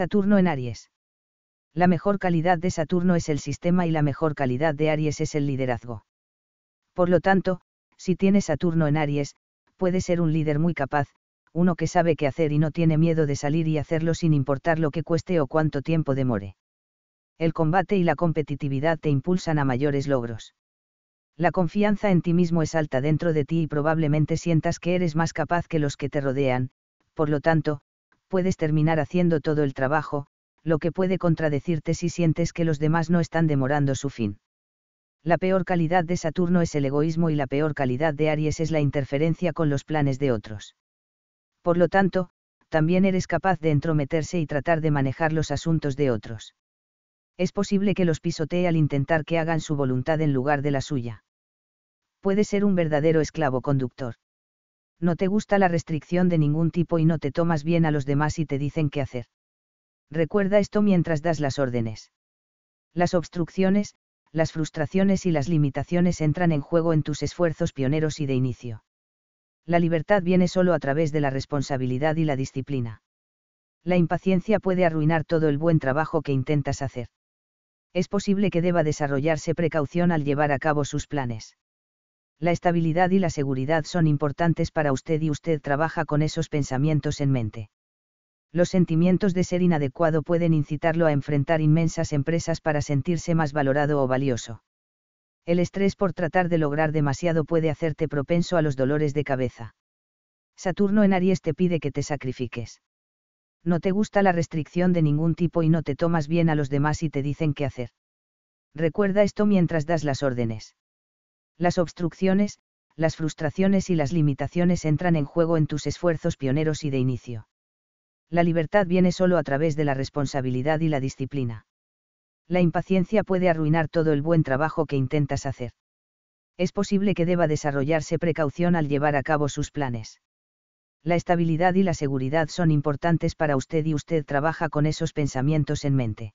Saturno en Aries. La mejor calidad de Saturno es el sistema y la mejor calidad de Aries es el liderazgo. Por lo tanto, si tiene Saturno en Aries, puede ser un líder muy capaz, uno que sabe qué hacer y no tiene miedo de salir y hacerlo sin importar lo que cueste o cuánto tiempo demore. El combate y la competitividad te impulsan a mayores logros. La confianza en ti mismo es alta dentro de ti y probablemente sientas que eres más capaz que los que te rodean, por lo tanto, puedes terminar haciendo todo el trabajo, lo que puede contradecirte si sientes que los demás no están demorando su fin. La peor calidad de Saturno es el egoísmo y la peor calidad de Aries es la interferencia con los planes de otros. Por lo tanto, también eres capaz de entrometerse y tratar de manejar los asuntos de otros. Es posible que los pisotee al intentar que hagan su voluntad en lugar de la suya. Puede ser un verdadero esclavo conductor. No te gusta la restricción de ningún tipo y no te tomas bien a los demás y te dicen qué hacer. Recuerda esto mientras das las órdenes. Las obstrucciones, las frustraciones y las limitaciones entran en juego en tus esfuerzos pioneros y de inicio. La libertad viene solo a través de la responsabilidad y la disciplina. La impaciencia puede arruinar todo el buen trabajo que intentas hacer. Es posible que deba desarrollarse precaución al llevar a cabo sus planes la estabilidad y la seguridad son importantes para usted y usted trabaja con esos pensamientos en mente. Los sentimientos de ser inadecuado pueden incitarlo a enfrentar inmensas empresas para sentirse más valorado o valioso. El estrés por tratar de lograr demasiado puede hacerte propenso a los dolores de cabeza. Saturno en Aries te pide que te sacrifiques. No te gusta la restricción de ningún tipo y no te tomas bien a los demás y te dicen qué hacer. Recuerda esto mientras das las órdenes. Las obstrucciones, las frustraciones y las limitaciones entran en juego en tus esfuerzos pioneros y de inicio. La libertad viene solo a través de la responsabilidad y la disciplina. La impaciencia puede arruinar todo el buen trabajo que intentas hacer. Es posible que deba desarrollarse precaución al llevar a cabo sus planes. La estabilidad y la seguridad son importantes para usted y usted trabaja con esos pensamientos en mente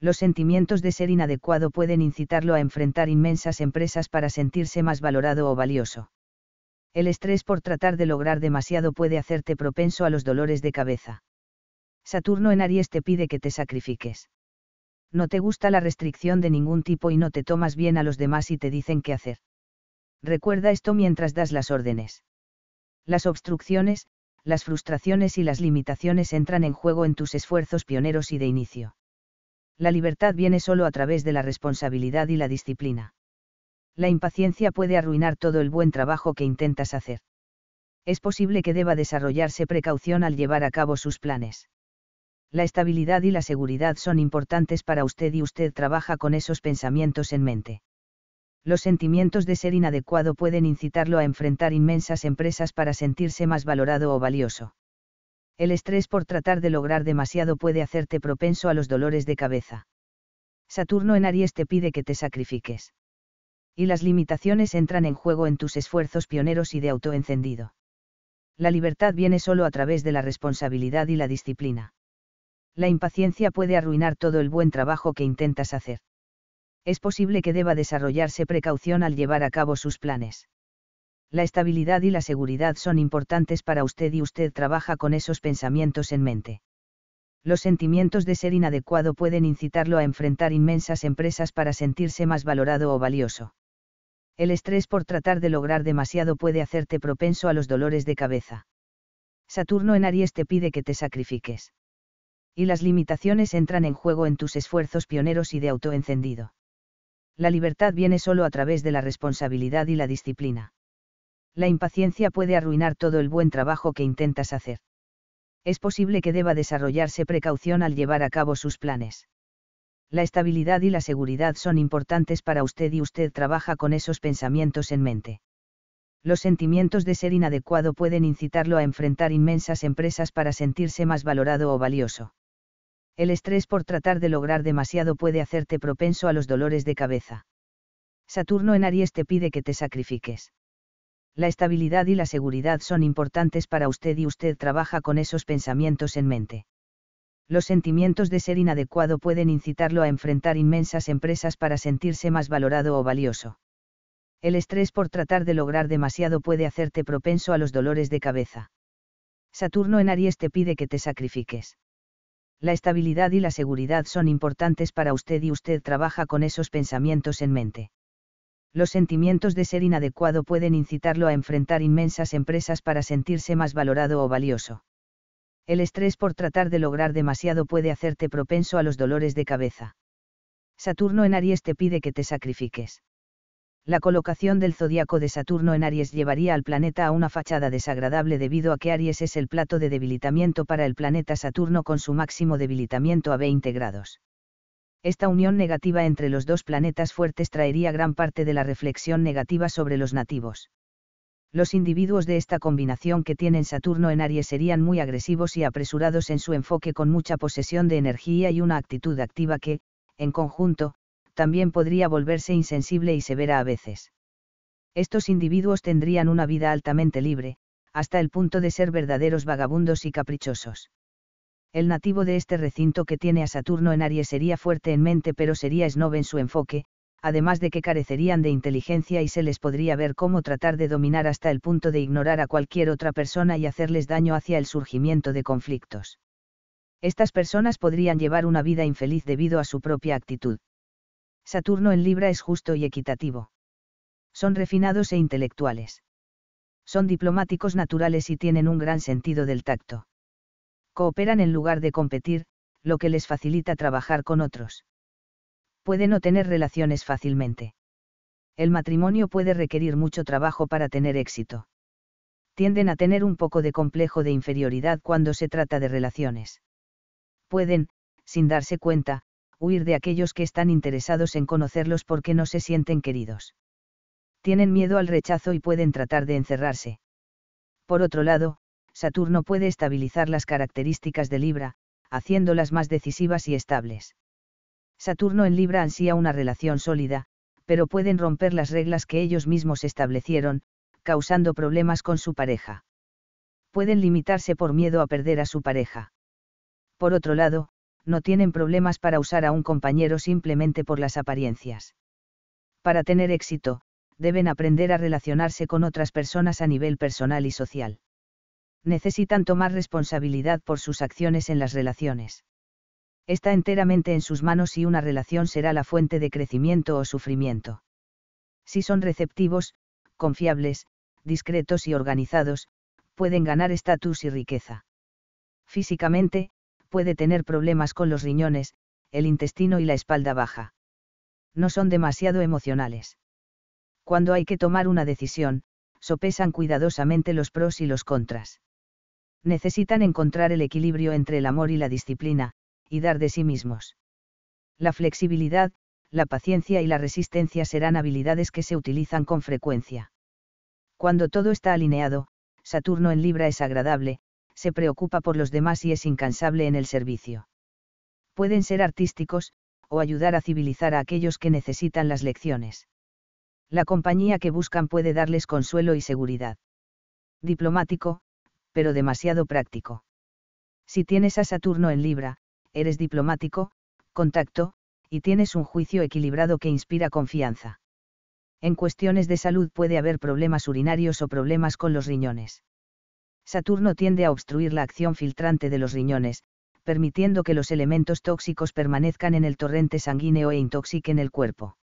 los sentimientos de ser inadecuado pueden incitarlo a enfrentar inmensas empresas para sentirse más valorado o valioso. El estrés por tratar de lograr demasiado puede hacerte propenso a los dolores de cabeza. Saturno en Aries te pide que te sacrifiques. No te gusta la restricción de ningún tipo y no te tomas bien a los demás y te dicen qué hacer. Recuerda esto mientras das las órdenes. Las obstrucciones, las frustraciones y las limitaciones entran en juego en tus esfuerzos pioneros y de inicio la libertad viene solo a través de la responsabilidad y la disciplina. La impaciencia puede arruinar todo el buen trabajo que intentas hacer. Es posible que deba desarrollarse precaución al llevar a cabo sus planes. La estabilidad y la seguridad son importantes para usted y usted trabaja con esos pensamientos en mente. Los sentimientos de ser inadecuado pueden incitarlo a enfrentar inmensas empresas para sentirse más valorado o valioso el estrés por tratar de lograr demasiado puede hacerte propenso a los dolores de cabeza. Saturno en Aries te pide que te sacrifiques. Y las limitaciones entran en juego en tus esfuerzos pioneros y de autoencendido. La libertad viene solo a través de la responsabilidad y la disciplina. La impaciencia puede arruinar todo el buen trabajo que intentas hacer. Es posible que deba desarrollarse precaución al llevar a cabo sus planes la estabilidad y la seguridad son importantes para usted y usted trabaja con esos pensamientos en mente. Los sentimientos de ser inadecuado pueden incitarlo a enfrentar inmensas empresas para sentirse más valorado o valioso. El estrés por tratar de lograr demasiado puede hacerte propenso a los dolores de cabeza. Saturno en Aries te pide que te sacrifiques. Y las limitaciones entran en juego en tus esfuerzos pioneros y de autoencendido. La libertad viene solo a través de la responsabilidad y la disciplina la impaciencia puede arruinar todo el buen trabajo que intentas hacer. Es posible que deba desarrollarse precaución al llevar a cabo sus planes. La estabilidad y la seguridad son importantes para usted y usted trabaja con esos pensamientos en mente. Los sentimientos de ser inadecuado pueden incitarlo a enfrentar inmensas empresas para sentirse más valorado o valioso. El estrés por tratar de lograr demasiado puede hacerte propenso a los dolores de cabeza. Saturno en Aries te pide que te sacrifiques la estabilidad y la seguridad son importantes para usted y usted trabaja con esos pensamientos en mente. Los sentimientos de ser inadecuado pueden incitarlo a enfrentar inmensas empresas para sentirse más valorado o valioso. El estrés por tratar de lograr demasiado puede hacerte propenso a los dolores de cabeza. Saturno en Aries te pide que te sacrifiques. La estabilidad y la seguridad son importantes para usted y usted trabaja con esos pensamientos en mente. Los sentimientos de ser inadecuado pueden incitarlo a enfrentar inmensas empresas para sentirse más valorado o valioso. El estrés por tratar de lograr demasiado puede hacerte propenso a los dolores de cabeza. Saturno en Aries te pide que te sacrifiques. La colocación del zodiaco de Saturno en Aries llevaría al planeta a una fachada desagradable debido a que Aries es el plato de debilitamiento para el planeta Saturno con su máximo debilitamiento a 20 grados. Esta unión negativa entre los dos planetas fuertes traería gran parte de la reflexión negativa sobre los nativos. Los individuos de esta combinación que tienen Saturno en Aries serían muy agresivos y apresurados en su enfoque con mucha posesión de energía y una actitud activa que, en conjunto, también podría volverse insensible y severa a veces. Estos individuos tendrían una vida altamente libre, hasta el punto de ser verdaderos vagabundos y caprichosos. El nativo de este recinto que tiene a Saturno en Aries sería fuerte en mente pero sería snob en su enfoque, además de que carecerían de inteligencia y se les podría ver cómo tratar de dominar hasta el punto de ignorar a cualquier otra persona y hacerles daño hacia el surgimiento de conflictos. Estas personas podrían llevar una vida infeliz debido a su propia actitud. Saturno en Libra es justo y equitativo. Son refinados e intelectuales. Son diplomáticos naturales y tienen un gran sentido del tacto. Cooperan en lugar de competir, lo que les facilita trabajar con otros. Pueden no tener relaciones fácilmente. El matrimonio puede requerir mucho trabajo para tener éxito. Tienden a tener un poco de complejo de inferioridad cuando se trata de relaciones. Pueden, sin darse cuenta, huir de aquellos que están interesados en conocerlos porque no se sienten queridos. Tienen miedo al rechazo y pueden tratar de encerrarse. Por otro lado, Saturno puede estabilizar las características de Libra, haciéndolas más decisivas y estables. Saturno en Libra ansía una relación sólida, pero pueden romper las reglas que ellos mismos establecieron, causando problemas con su pareja. Pueden limitarse por miedo a perder a su pareja. Por otro lado, no tienen problemas para usar a un compañero simplemente por las apariencias. Para tener éxito, deben aprender a relacionarse con otras personas a nivel personal y social. Necesitan tomar responsabilidad por sus acciones en las relaciones. Está enteramente en sus manos si una relación será la fuente de crecimiento o sufrimiento. Si son receptivos, confiables, discretos y organizados, pueden ganar estatus y riqueza. Físicamente, puede tener problemas con los riñones, el intestino y la espalda baja. No son demasiado emocionales. Cuando hay que tomar una decisión, sopesan cuidadosamente los pros y los contras. Necesitan encontrar el equilibrio entre el amor y la disciplina, y dar de sí mismos. La flexibilidad, la paciencia y la resistencia serán habilidades que se utilizan con frecuencia. Cuando todo está alineado, Saturno en Libra es agradable, se preocupa por los demás y es incansable en el servicio. Pueden ser artísticos, o ayudar a civilizar a aquellos que necesitan las lecciones. La compañía que buscan puede darles consuelo y seguridad. Diplomático, pero demasiado práctico. Si tienes a Saturno en Libra, eres diplomático, contacto, y tienes un juicio equilibrado que inspira confianza. En cuestiones de salud puede haber problemas urinarios o problemas con los riñones. Saturno tiende a obstruir la acción filtrante de los riñones, permitiendo que los elementos tóxicos permanezcan en el torrente sanguíneo e intoxiquen el cuerpo.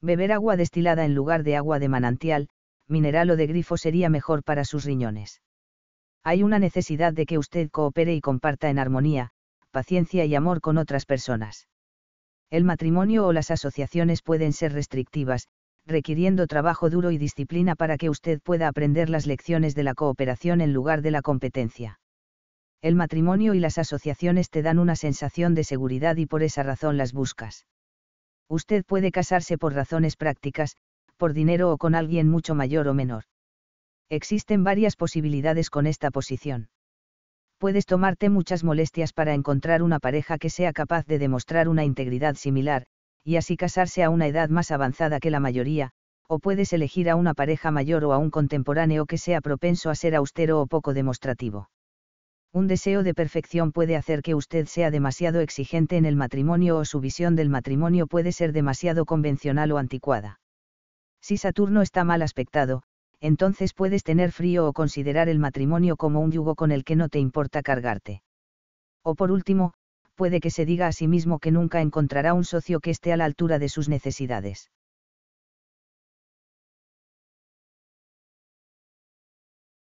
Beber agua destilada en lugar de agua de manantial, mineral o de grifo sería mejor para sus riñones. Hay una necesidad de que usted coopere y comparta en armonía, paciencia y amor con otras personas. El matrimonio o las asociaciones pueden ser restrictivas, requiriendo trabajo duro y disciplina para que usted pueda aprender las lecciones de la cooperación en lugar de la competencia. El matrimonio y las asociaciones te dan una sensación de seguridad y por esa razón las buscas. Usted puede casarse por razones prácticas, por dinero o con alguien mucho mayor o menor. Existen varias posibilidades con esta posición. Puedes tomarte muchas molestias para encontrar una pareja que sea capaz de demostrar una integridad similar, y así casarse a una edad más avanzada que la mayoría, o puedes elegir a una pareja mayor o a un contemporáneo que sea propenso a ser austero o poco demostrativo. Un deseo de perfección puede hacer que usted sea demasiado exigente en el matrimonio o su visión del matrimonio puede ser demasiado convencional o anticuada. Si Saturno está mal aspectado, entonces puedes tener frío o considerar el matrimonio como un yugo con el que no te importa cargarte. O por último, puede que se diga a sí mismo que nunca encontrará un socio que esté a la altura de sus necesidades.